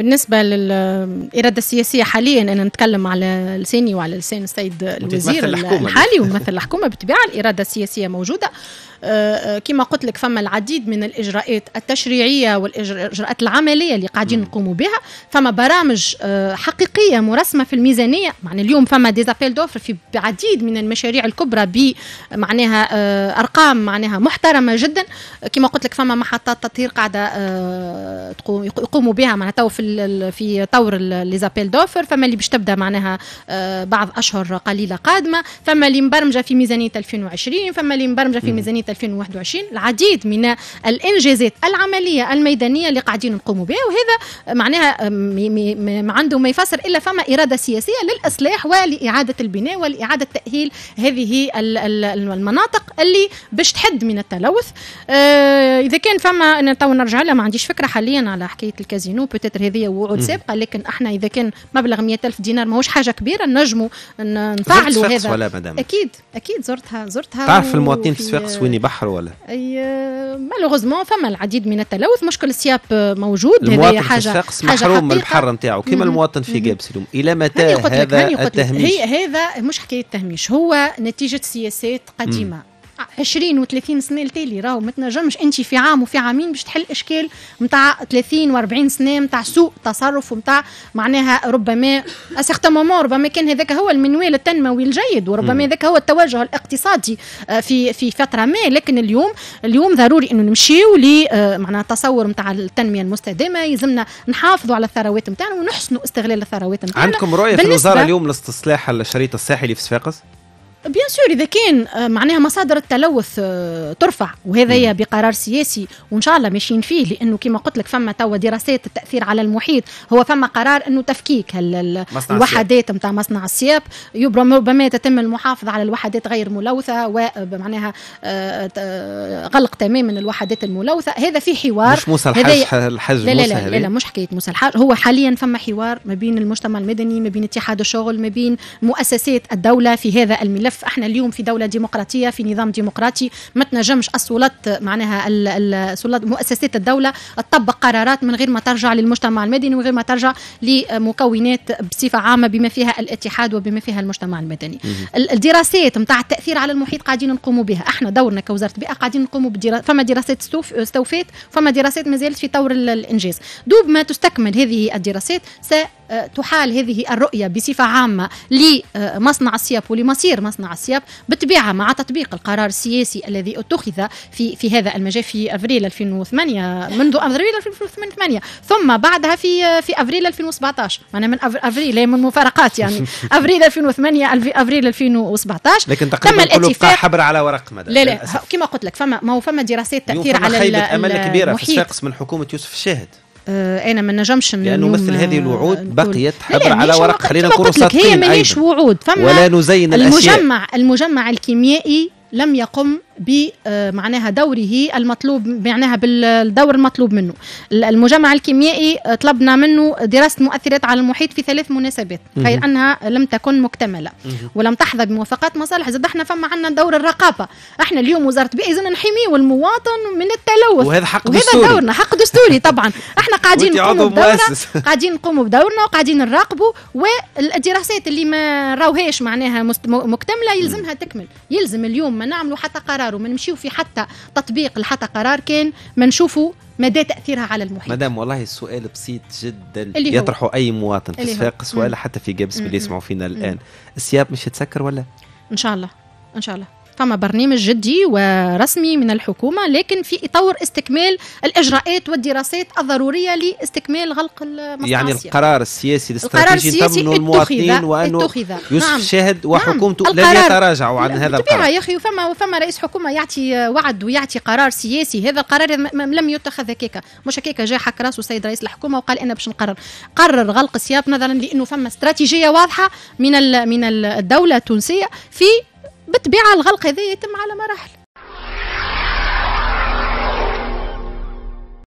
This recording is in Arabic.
بالنسبة للاراده السياسية حاليا أنا نتكلم على لساني وعلى لسان السيد الوزير الحالي وممثل الحكومة بالطبيعه الإرادة السياسية موجودة. آه، آه، كما قلت لك فما العديد من الإجراءات التشريعية والإجراءات العملية اللي قاعدين نقوموا بها فما برامج آه، حقيقية مرسمه في الميزانية. معنى اليوم فما ديزابيل دوفر في عديد من المشاريع الكبرى ب معناها أرقام معناها محترمة جدا. كما قلت لك فما محطات تطهير قاعدة يقوموا بها معناتها في في طور ليزابيل دوفر فما اللي باش تبدا معناها بعض أشهر قليلة قادمة. فما اللي مبرمجة في ميزانية 2020 فما اللي مبرمجة في ميزانية 2021 العديد من الإنجازات العملية الميدانية اللي قاعدين نقوموا بها. وهذا معناها ما عنده ما يفسر إلا فما إرادة سياسية للإصلاح ولإعادة البناء ولإعادة تأهيل هذه المناطق اللي باش تحد من التلوث. آه إذا كان فما أنا تو نرجع لها ما عنديش فكرة حاليا على حكاية الكازينو. Peut-être هذه وعود سابقه لكن إحنا إذا كان مبلغ 100000 دينار ماهوش حاجة كبيرة نجموا نفعلوا هذا. ولا مدام. أكيد أكيد زرتها زرتها تعرف المواطنين في صفاقس وين بحر ولا؟ أي malheureusement فما العديد من التلوث مشكل السياب موجود هذه حاجة حاجة محروم من البحر نتاعو. كما المواطن في جبس اللوم. إلى متى هذا التهميش هي هذا مش حكاية تهميش هو نتيجة سياسات قديمة. مم. 20 و30 سنة التالي راهو ما تنجمش أنت في عام وفي عامين باش تحل إشكال نتاع 30 و40 سنة نتاع سوء تصرف ونتاع معناها ربما اسيغتان مومون ربما كان هذاك هو المنوال التنموي الجيد وربما هذاك هو التوجه الاقتصادي آه، في في فترة ما. لكن اليوم اليوم ضروري إنه نمشيو ل آه، معناها تصور نتاع التنمية المستدامة. يلزمنا نحافظوا على الثروات نتاعنا ونحسنوا استغلال الثروات نتاعنا عندكم رؤية في الوزارة اليوم لاستصلاح الشريط الساحلي في صفاقس؟ بيان سور إذا كان آه، معناها مصادر التلوث آه، ترفع وهذا بقرار سياسي وإن شاء الله ماشيين فيه لأنه كما قلت لك فما توا دراسات التأثير على المحيط هو فما قرار إنه تفكيك الوحدات نتاع مصنع السياب ربما تتم المحافظة على الوحدات غير ملوثة ومعناها آه، غلق تماما الوحدات الملوثة. هذا في حوار. مش موسى الحج الحج لا لا لا, لا, لا مش حكاية موسى الحج هو حاليا فما حوار ما بين المجتمع المدني ما بين اتحاد الشغل ما بين مؤسسات الدولة في هذا الملف. الملف إحنا اليوم في دولة ديمقراطية في نظام ديمقراطي. ما تنجمش السلطات معناها السلطات مؤسسات الدولة تطبق قرارات من غير ما ترجع للمجتمع المدني وغير ما ترجع لمكونات بصفة عامة بما فيها الاتحاد وبما فيها المجتمع المدني. الدراسات نتاع التأثير على المحيط قاعدين نقوموا بها. إحنا دورنا كوزارة البيئة قاعدين نقوموا بدراسات فما دراسات استوفيت فما دراسات ما زالت في طور الإنجاز. دوب ما تستكمل هذه الدراسات ستحال هذه الرؤية بصفة عامة لمصنع السياب ولمصير مصنع مصنع السياب بالطبيعة مع تطبيق القرار السياسي الذي اتخذ في في هذا المجال في أفريل 2008 منذ أفريل 2008 ثم بعدها في في أفريل 2017 معنا من أفريل من مفارقات يعني. أفريل 2008 أفريل 2017 لكن تقريبا كله بقى حبر على ورق مدى لا لا كما قلت لك فما ما هو فما دراسات تأثير على خيبة أمل كبيرة في الصفاقس من حكومة يوسف الشاهد. أنا ما نجمش لأنه مثل هذه الوعود بقيت حبر على ورق خلينا نكونوا صادقين هي ماهيش وعود فما ولا نزين المجمع الأشياء. المجمع الكيميائي لم يقم بمعناها دوره المطلوب معناها بالدور المطلوب منه. المجمع الكيميائي طلبنا منه دراسة مؤثرات على المحيط في ثلاث مناسبات. غير أنها لم تكن مكتملة. ولم تحظى بموافقات مصالح. زاد إحنا فما عندنا دور الرقابة. إحنا اليوم وزارة البيئة إذا نحمي المواطن من التلوث. وهذا حق دستوري. وهذا دورنا حق دستوري طبعا. إحنا قاعدين نقوموا بدورنا قاعدين نقوموا بدورنا وقاعدين نراقبوا والدراسات اللي ما راوهاش معناها مكتملة يلزمها تكمل. يلزم اليوم ما نعملوا حتى قرار. وما نمشيو في حتى تطبيق لحتى قرار كان ما نشوفوا مدى تأثيرها على المحيط. مدام والله السؤال بسيط جدا. يطرحه أي مواطن في صفاقس ولا حتى في جابس اللي يسمعوا فينا الآن. السياب مش يتسكر ولا؟ إن شاء الله إن شاء الله. فما برنامج جدي ورسمي من الحكومة لكن في إطار استكمال الإجراءات والدراسات الضرورية لاستكمال غلق المصنع يعني القرار السياسي الاستراتيجي تم المواطنين وأنه اتخذ. يوسف نعم. شاهد وحكومته نعم. لن يتراجعوا عن هذا القرار يا أخي وفما وفما رئيس حكومة يعطي وعد ويعطي قرار سياسي هذا القرار لم يتخذ هكاك مش هكاك جاء حك راسه السيد رئيس الحكومة وقال أنا باش نقرر قرر غلق السياب نظرا لأنه فما استراتيجية واضحة من من الدولة التونسية في بالطبيعه الغلق هذا يتم على مراحل.